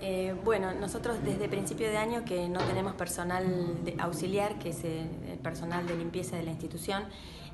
Eh, bueno, nosotros desde principio de año que no tenemos personal auxiliar, que es el personal de limpieza de la institución,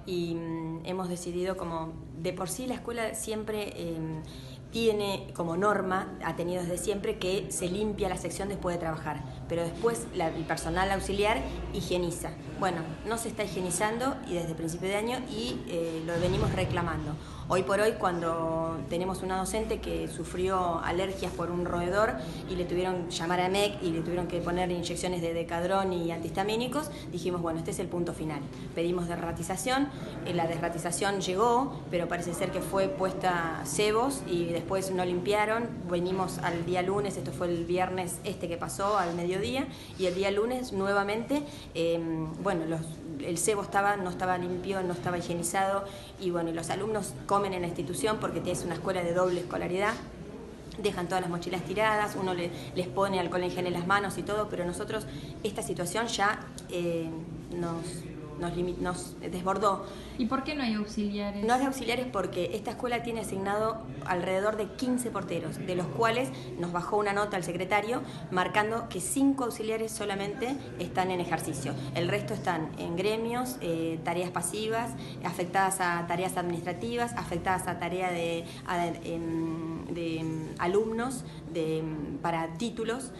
y mm, hemos decidido como de por sí la escuela siempre em, tiene como norma, ha tenido desde siempre, que se limpia la sección después de trabajar, pero después el personal auxiliar higieniza. Bueno, no se está higienizando y desde principio de año y eh, lo venimos reclamando. Hoy por hoy, cuando tenemos una docente que sufrió alergias por un roedor y le tuvieron llamar a MEC y le tuvieron que poner inyecciones de decadrón y antihistamínicos, dijimos, bueno, este es el punto final. Pedimos derratización, eh, la derratización llegó, pero parece ser que fue puesta cebos y después no limpiaron. Venimos al día lunes, esto fue el viernes este que pasó, al mediodía, y el día lunes nuevamente, em, bueno, el cebo estaba, no estaba limpio, no estaba higienizado, y bueno, los alumnos comen en la institución porque tienes una escuela de doble escolaridad. Dejan todas las mochilas tiradas, uno les pone alcohol en gel en las manos y todo, pero nosotros esta situación ya eh, nos nos, desbordó. ¿Y por qué no hay auxiliares? No hay auxiliares porque esta escuela tiene asignado alrededor de 15 porteros, de los cuales nos bajó una nota al secretario marcando que 5 auxiliares solamente están en ejercicio. El resto están en gremios, eh, tareas pasivas, afectadas a tareas administrativas, afectadas a tareas de, de alumnos de, para títulos.